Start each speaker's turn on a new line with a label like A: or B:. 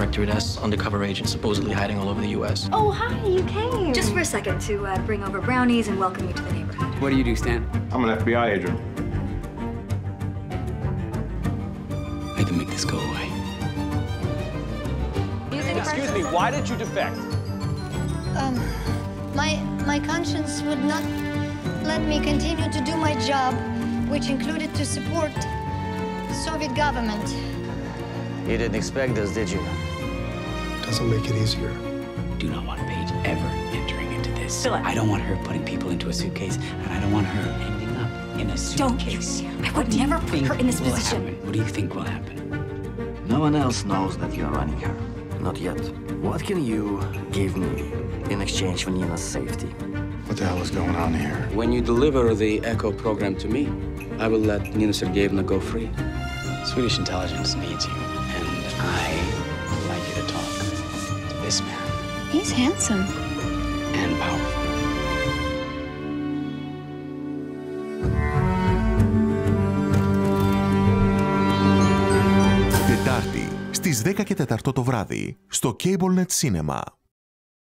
A: directorate as undercover agents supposedly hiding all over the U.S.
B: Oh, hi, you came.
C: Just for a second to uh, bring over brownies and welcome you to the neighborhood.
D: What do you do, Stan?
E: I'm an FBI agent.
D: I can make this go away.
F: Excuse me, why did you defect?
G: Um, my my conscience would not let me continue to do my job, which included to support Soviet government.
H: You didn't expect this, did you?
I: Doesn't make it easier.
D: Do not want Paige ever entering into this. I don't want her putting people into a suitcase, and I don't want her ending up in a suitcase.
C: Don't you
D: suitcase.
C: I would
D: do you
C: never put her in this
D: will
C: position.
D: happen? What do you think will happen?
H: No one else knows that you're running her. Not yet. What can you give me in exchange for Nina's safety?
E: What the hell is going on here?
J: When you deliver the Echo program to me, I will let Nina Sergeyevna go free.
D: Swedish intelligence needs you, and I would like you to talk to this man
B: He's handsome.
D: and powerful.
K: Τετάρτη στις 10 και 4 το βράδυ στο CableNet Cinema.